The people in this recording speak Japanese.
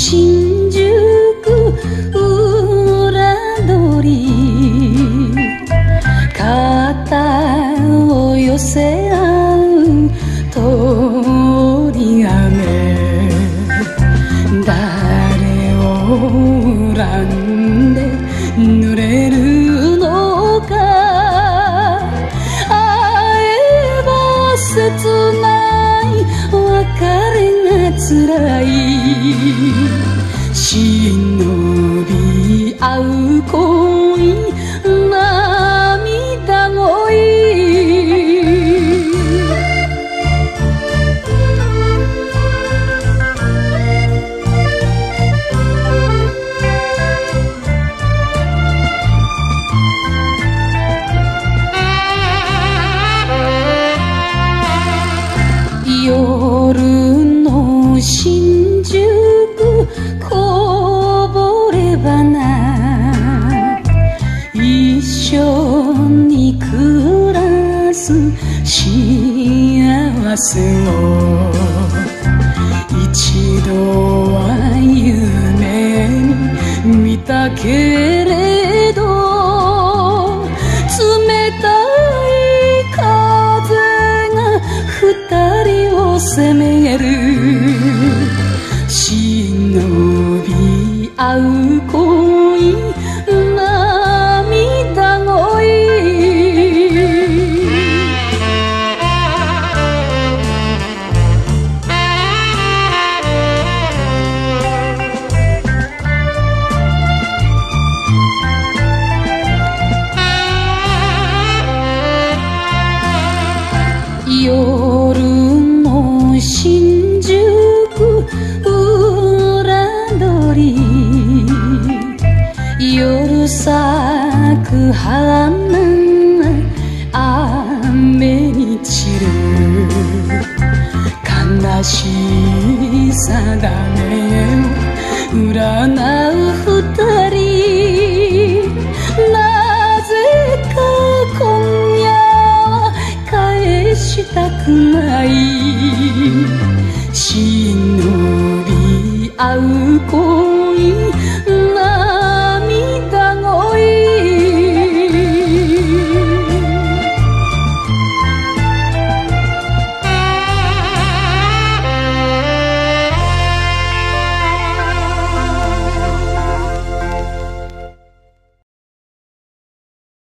新宿裏取り肩を寄せ合う通り雨誰を恨んで濡れるのか。会えば切ない別れがつらい。合う恋幸せを一度は夢見たけれど冷たい風が二人を責める。忍び合う夜の新宿裏通り。夜咲く花雨に散る。悲しさが目を占うたくない。忍び合う声